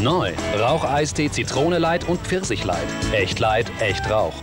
Neu. Raucheistee Zitrone Light und Pfirsich Light. Echt Light, echt Rauch.